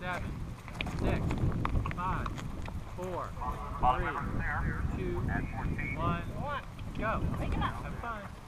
seven, six, five, four, three, two, one, go. Have fun.